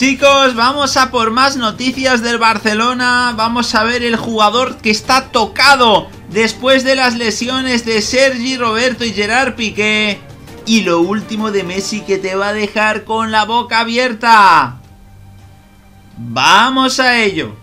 Chicos, vamos a por más noticias del Barcelona. Vamos a ver el jugador que está tocado después de las lesiones de Sergi Roberto y Gerard Piqué. Y lo último de Messi que te va a dejar con la boca abierta. Vamos a ello.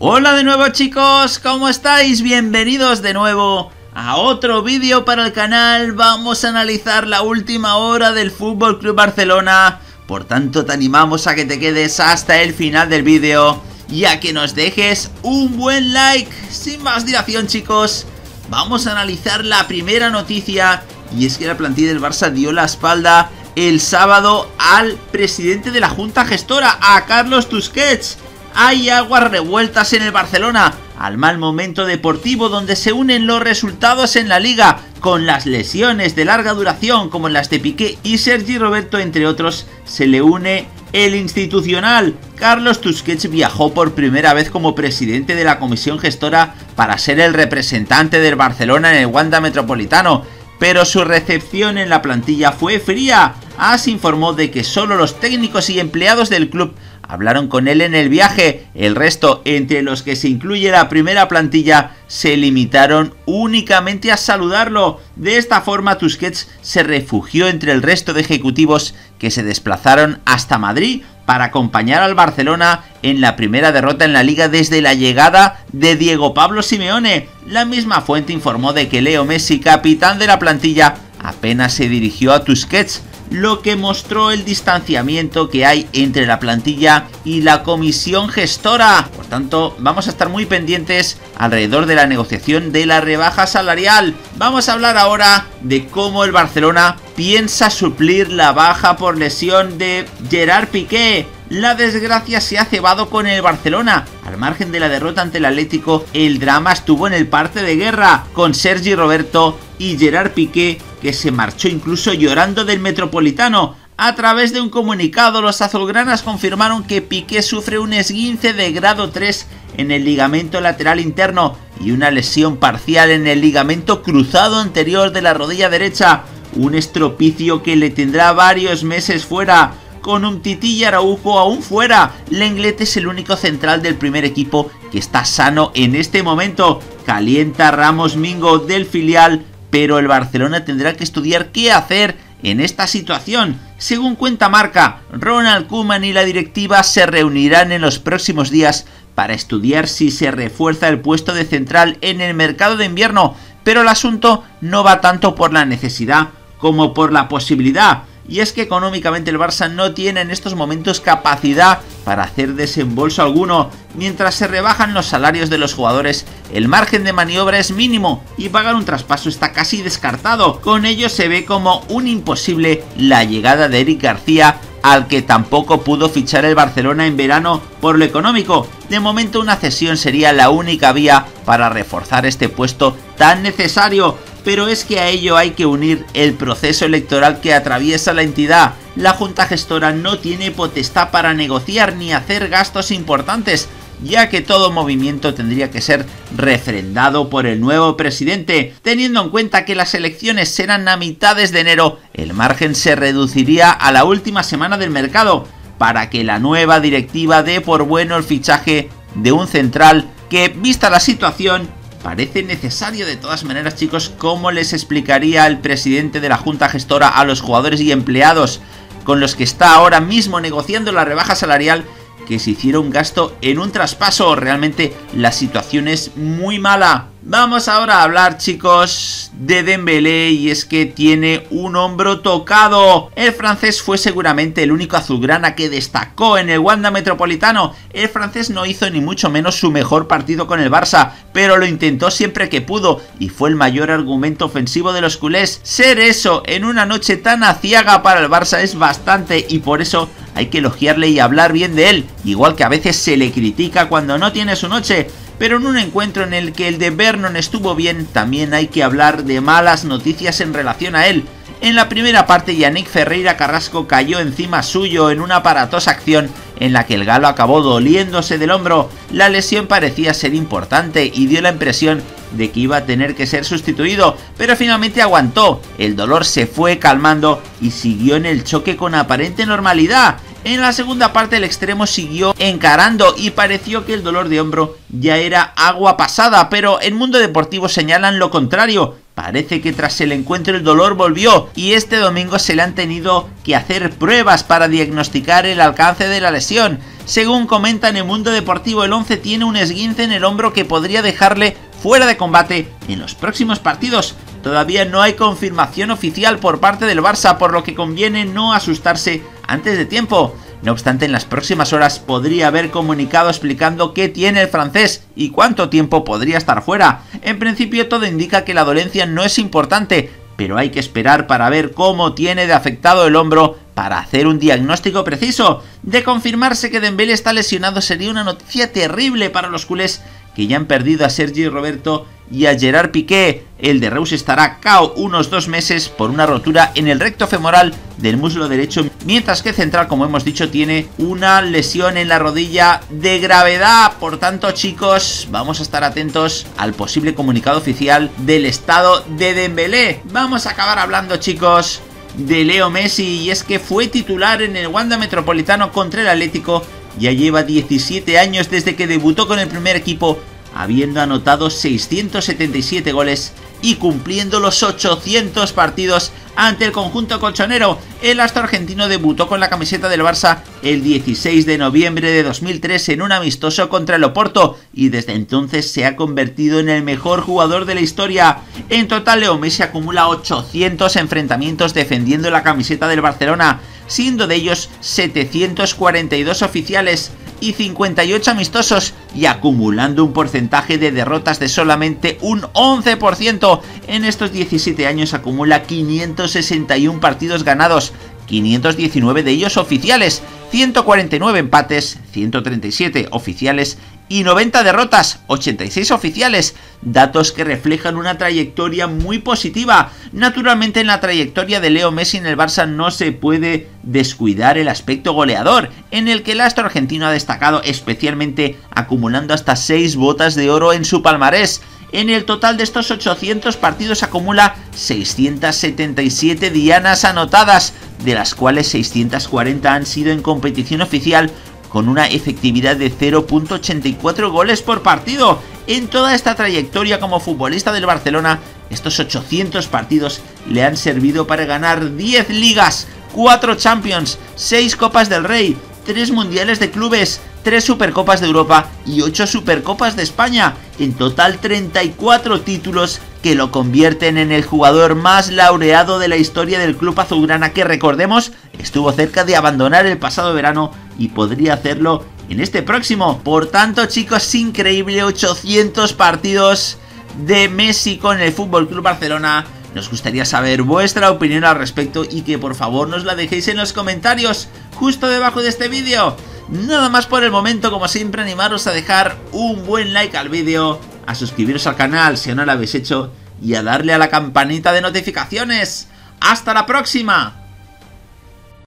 Hola de nuevo chicos, ¿cómo estáis? Bienvenidos de nuevo a otro vídeo para el canal. Vamos a analizar la última hora del Fútbol Club Barcelona. Por tanto, te animamos a que te quedes hasta el final del vídeo y a que nos dejes un buen like. Sin más dilación, chicos, vamos a analizar la primera noticia y es que la plantilla del Barça dio la espalda el sábado al presidente de la Junta Gestora, a Carlos Tusquets hay aguas revueltas en el Barcelona, al mal momento deportivo donde se unen los resultados en la liga, con las lesiones de larga duración como las de Piqué y Sergi Roberto entre otros, se le une el institucional. Carlos Tusquets viajó por primera vez como presidente de la comisión gestora para ser el representante del Barcelona en el Wanda Metropolitano, pero su recepción en la plantilla fue fría. As informó de que solo los técnicos y empleados del club hablaron con él en el viaje, el resto, entre los que se incluye la primera plantilla, se limitaron únicamente a saludarlo. De esta forma Tusquets se refugió entre el resto de ejecutivos que se desplazaron hasta Madrid para acompañar al Barcelona en la primera derrota en la liga desde la llegada de Diego Pablo Simeone. La misma fuente informó de que Leo Messi, capitán de la plantilla, apenas se dirigió a Tusquets lo que mostró el distanciamiento que hay entre la plantilla y la comisión gestora. Por tanto, vamos a estar muy pendientes alrededor de la negociación de la rebaja salarial. Vamos a hablar ahora de cómo el Barcelona piensa suplir la baja por lesión de Gerard Piqué. La desgracia se ha cebado con el Barcelona. Al margen de la derrota ante el Atlético, el drama estuvo en el parte de guerra, con Sergi Roberto y Gerard Piqué que se marchó incluso llorando del Metropolitano. A través de un comunicado, los azulgranas confirmaron que Piqué sufre un esguince de grado 3 en el ligamento lateral interno y una lesión parcial en el ligamento cruzado anterior de la rodilla derecha, un estropicio que le tendrá varios meses fuera. Con un Titi y Araujo aún fuera, Lenglet es el único central del primer equipo que está sano en este momento. Calienta Ramos Mingo del filial pero el Barcelona tendrá que estudiar qué hacer en esta situación. Según cuenta Marca, Ronald Koeman y la directiva se reunirán en los próximos días para estudiar si se refuerza el puesto de central en el mercado de invierno, pero el asunto no va tanto por la necesidad como por la posibilidad y es que económicamente el Barça no tiene en estos momentos capacidad para hacer desembolso alguno. Mientras se rebajan los salarios de los jugadores, el margen de maniobra es mínimo y pagar un traspaso está casi descartado. Con ello se ve como un imposible la llegada de Eric García al que tampoco pudo fichar el Barcelona en verano por lo económico. De momento una cesión sería la única vía para reforzar este puesto tan necesario pero es que a ello hay que unir el proceso electoral que atraviesa la entidad. La Junta Gestora no tiene potestad para negociar ni hacer gastos importantes, ya que todo movimiento tendría que ser refrendado por el nuevo presidente. Teniendo en cuenta que las elecciones serán a mitades de enero, el margen se reduciría a la última semana del mercado, para que la nueva directiva dé por bueno el fichaje de un central que, vista la situación, Parece necesario de todas maneras chicos cómo les explicaría el presidente de la junta gestora a los jugadores y empleados con los que está ahora mismo negociando la rebaja salarial que se hiciera un gasto en un traspaso. Realmente la situación es muy mala. Vamos ahora a hablar, chicos, de Dembélé y es que tiene un hombro tocado. El francés fue seguramente el único azulgrana que destacó en el Wanda Metropolitano. El francés no hizo ni mucho menos su mejor partido con el Barça, pero lo intentó siempre que pudo y fue el mayor argumento ofensivo de los culés. Ser eso en una noche tan aciaga para el Barça es bastante y por eso hay que elogiarle y hablar bien de él, igual que a veces se le critica cuando no tiene su noche pero en un encuentro en el que el de Vernon estuvo bien, también hay que hablar de malas noticias en relación a él. En la primera parte, Yannick Ferreira Carrasco cayó encima suyo en una aparatosa acción en la que el galo acabó doliéndose del hombro. La lesión parecía ser importante y dio la impresión de que iba a tener que ser sustituido, pero finalmente aguantó. El dolor se fue calmando y siguió en el choque con aparente normalidad. En la segunda parte el extremo siguió encarando y pareció que el dolor de hombro ya era agua pasada, pero en Mundo Deportivo señalan lo contrario. Parece que tras el encuentro el dolor volvió y este domingo se le han tenido que hacer pruebas para diagnosticar el alcance de la lesión. Según comenta en el Mundo Deportivo, el 11 tiene un esguince en el hombro que podría dejarle fuera de combate en los próximos partidos. Todavía no hay confirmación oficial por parte del Barça, por lo que conviene no asustarse antes de tiempo. No obstante, en las próximas horas podría haber comunicado explicando qué tiene el francés y cuánto tiempo podría estar fuera. En principio todo indica que la dolencia no es importante, pero hay que esperar para ver cómo tiene de afectado el hombro para hacer un diagnóstico preciso. De confirmarse que Dembélé está lesionado sería una noticia terrible para los culés que ya han perdido a Sergi Roberto y a Gerard Piqué. El de Reus estará cao unos dos meses por una rotura en el recto femoral del muslo derecho, mientras que Central, como hemos dicho, tiene una lesión en la rodilla de gravedad. Por tanto, chicos, vamos a estar atentos al posible comunicado oficial del estado de Dembélé. Vamos a acabar hablando, chicos, de Leo Messi y es que fue titular en el Wanda Metropolitano contra el Atlético ya lleva 17 años desde que debutó con el primer equipo, habiendo anotado 677 goles y cumpliendo los 800 partidos ante el conjunto colchonero. El astro argentino debutó con la camiseta del Barça el 16 de noviembre de 2003 en un amistoso contra el Oporto y desde entonces se ha convertido en el mejor jugador de la historia. En total Leo Messi acumula 800 enfrentamientos defendiendo la camiseta del Barcelona, siendo de ellos 742 oficiales y 58 amistosos y acumulando un porcentaje de derrotas de solamente un 11%. En estos 17 años acumula 561 partidos ganados, 519 de ellos oficiales, 149 empates, 137 oficiales y 90 derrotas, 86 oficiales, datos que reflejan una trayectoria muy positiva. Naturalmente en la trayectoria de Leo Messi en el Barça no se puede descuidar el aspecto goleador, en el que el astro argentino ha destacado especialmente acumulando hasta 6 botas de oro en su palmarés. En el total de estos 800 partidos acumula 677 dianas anotadas, de las cuales 640 han sido en competición oficial con una efectividad de 0.84 goles por partido. En toda esta trayectoria como futbolista del Barcelona, estos 800 partidos le han servido para ganar 10 ligas, 4 Champions, 6 Copas del Rey, 3 Mundiales de Clubes, 3 Supercopas de Europa y 8 Supercopas de España. En total 34 títulos que lo convierten en el jugador más laureado de la historia del club azulgrana que recordemos estuvo cerca de abandonar el pasado verano y podría hacerlo en este próximo. Por tanto chicos, increíble 800 partidos de Messi con el Fútbol Club Barcelona. Nos gustaría saber vuestra opinión al respecto y que por favor nos la dejéis en los comentarios justo debajo de este vídeo. Nada más por el momento, como siempre animaros a dejar un buen like al vídeo, a suscribiros al canal si no lo habéis hecho y a darle a la campanita de notificaciones. ¡Hasta la próxima!